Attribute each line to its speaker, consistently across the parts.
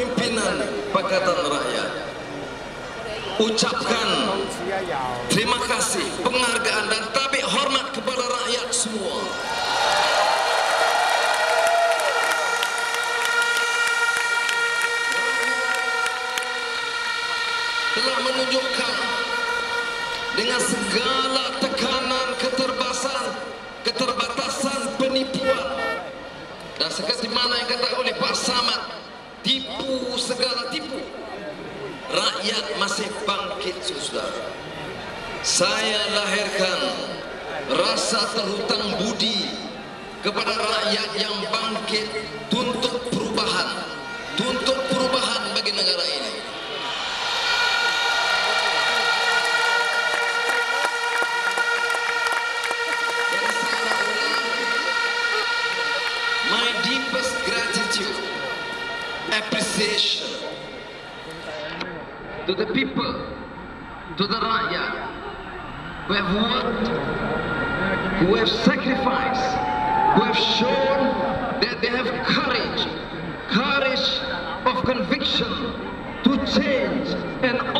Speaker 1: pimpinan Pakatan Rakyat. Ucapkan terima kasih penghargaan dan tabik hormat kepada rakyat semua. Telah menunjukkan dengan segala tekanan keterbasan keterbatasan penipuan. Dan seketika mana yang kata oleh Pak Samad Tipu segala tipu. Rakyat masih bangkit susah Saya lahirkan Rasa terhutang budi Kepada rakyat yang bangkit Tuntut perubahan Tuntut perubahan bagi negara ini. to the people, to the Raya, who have worked, who have sacrificed, who have shown that they have courage, courage of conviction to change and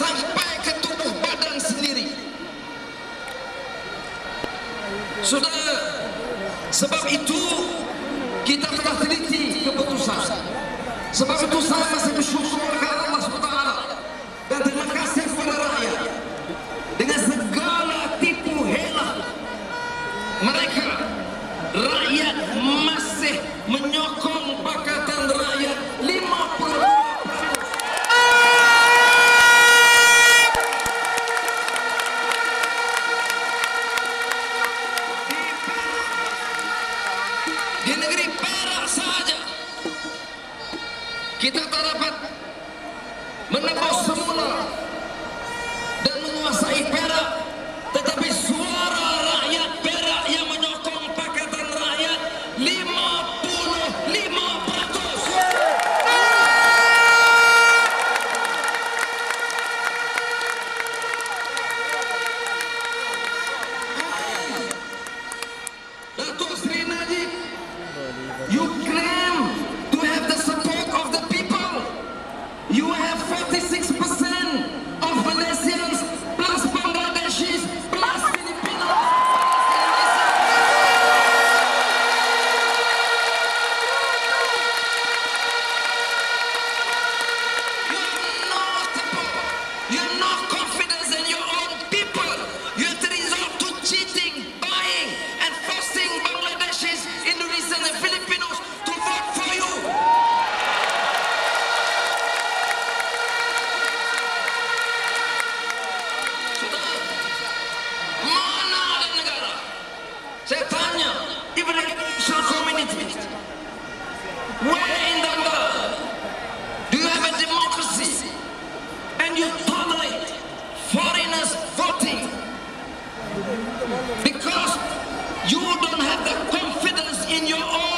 Speaker 1: sampai ke tubuh badan sendiri. Sudah sebab itu kita telah teliti keputusan. Sebab itu saya masih bersyukur kita tak dapat menembus semula. foreigners voting. Because you don't have the confidence in your own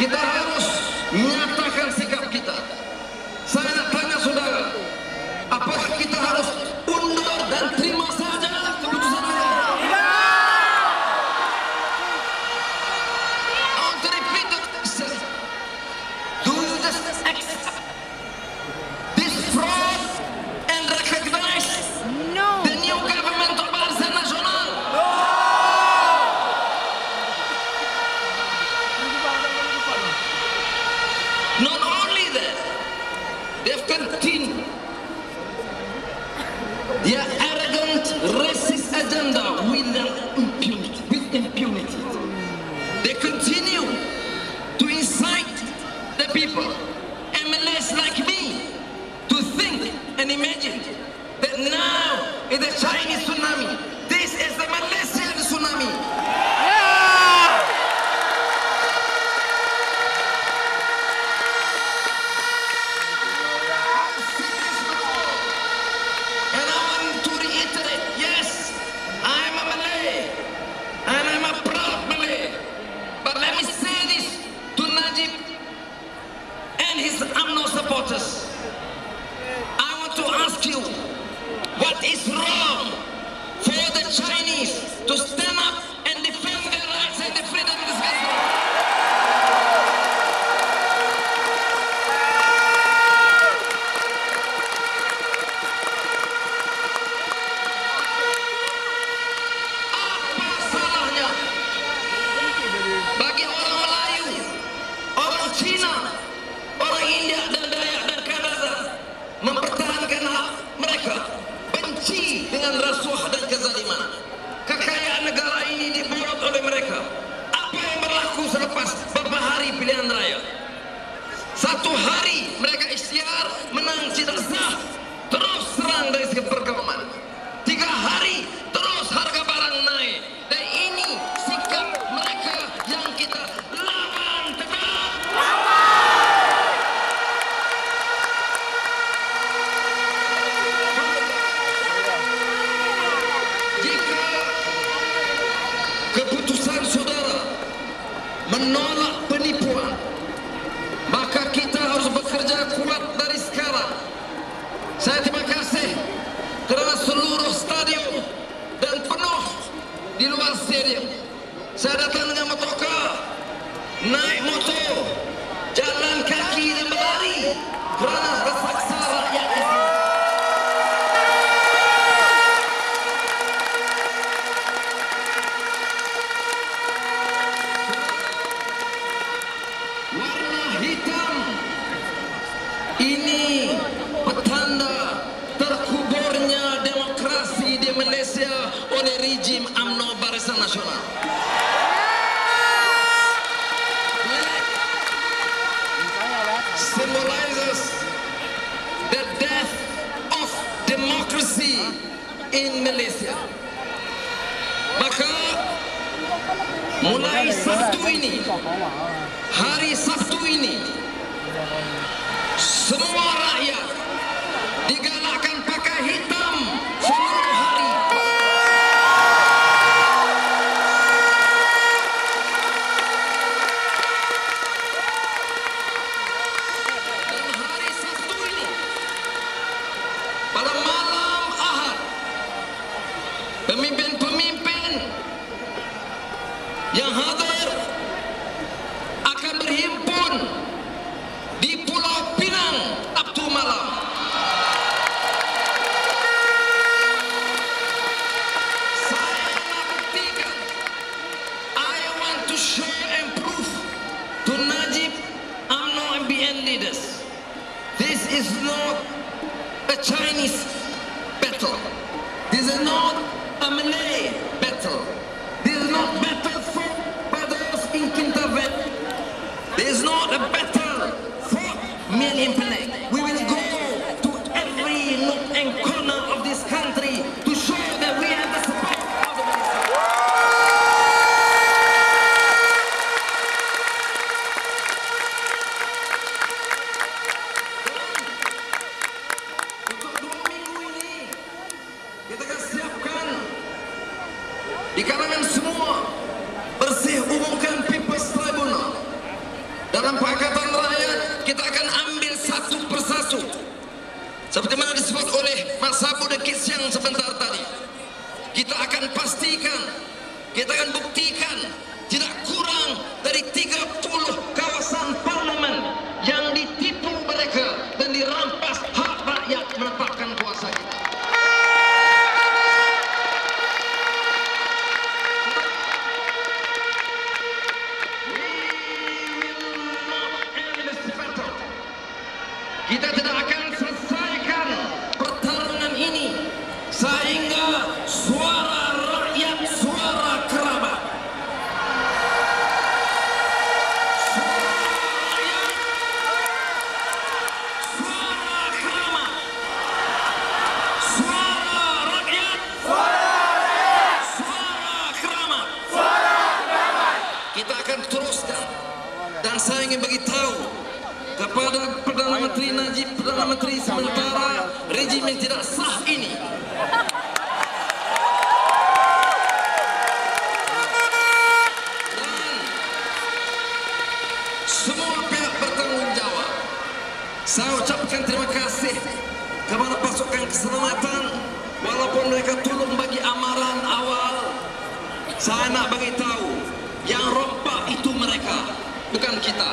Speaker 1: Kita harus What is wrong? For the Chinese to stand jalan raya. Satu hari mereka istiar menang cita sah terus serang dari segi perkembangan. saya datang dengan motor naik motor. in Malaysia. Maka mulai Sabtu ini, hari Sabtu ini, semua rakyat digalakkan pakai hitam. sebentar tadi. Kita akan pastikan ini. Hmm. Semua pihak bertanggungjawab. Saya ucapkan terima kasih kepada pasukan keselamatan walaupun mereka tolong bagi amaran awal. Saya nak bagi tahu yang rompak itu mereka bukan kita.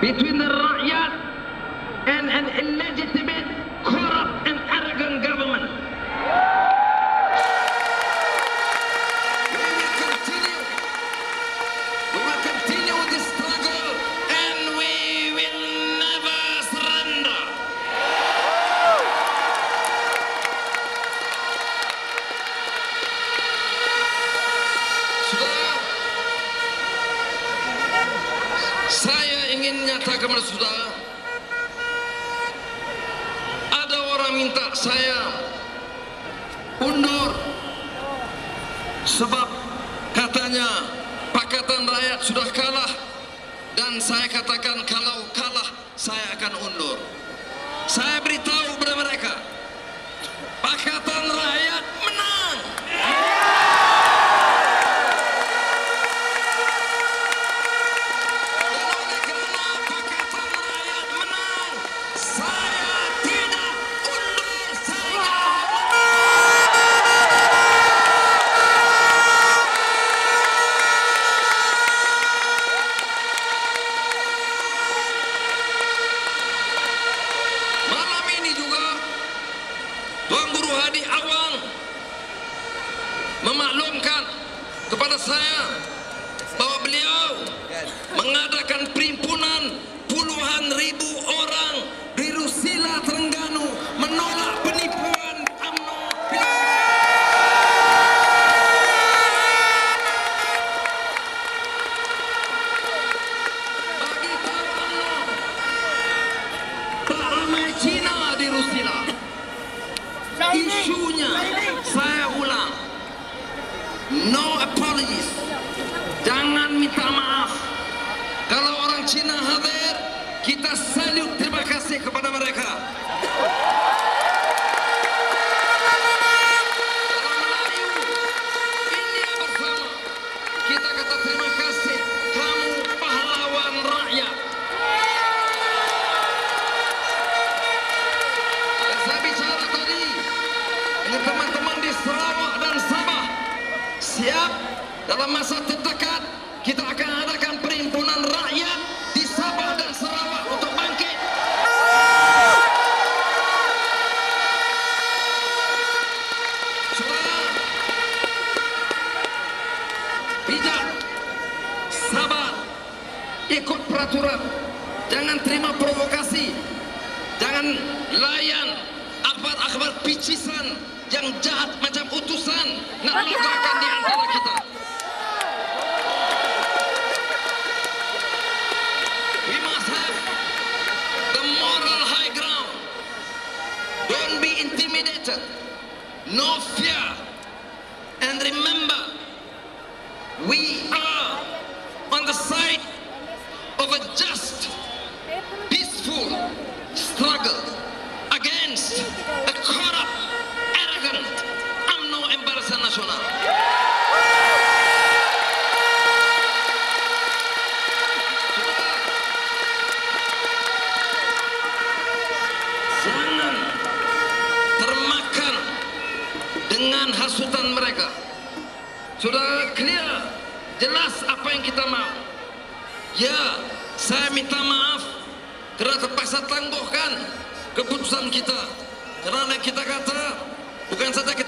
Speaker 1: between the Ra'yat and an alleged katanya Pakatan Rakyat sudah kalah dan saya katakan kalau kalah saya akan undur. Saya beritahu kepada mereka Pakatan Tuan Guru Hadi Awang memaklumkan kepada saya bahawa beliau kan. mengadakan perimpunan puluhan ribu ikut peraturan. Jangan terima provokasi. Jangan layan akbar-akbar picisan yang jahat macam utusan nak letakkan di antara kita. We must have the moral high ground. Don't be intimidated. No fear. Ya, saya minta maaf kerana terpaksa tangguhkan keputusan kita. Kerana kita kata, bukan saja kita...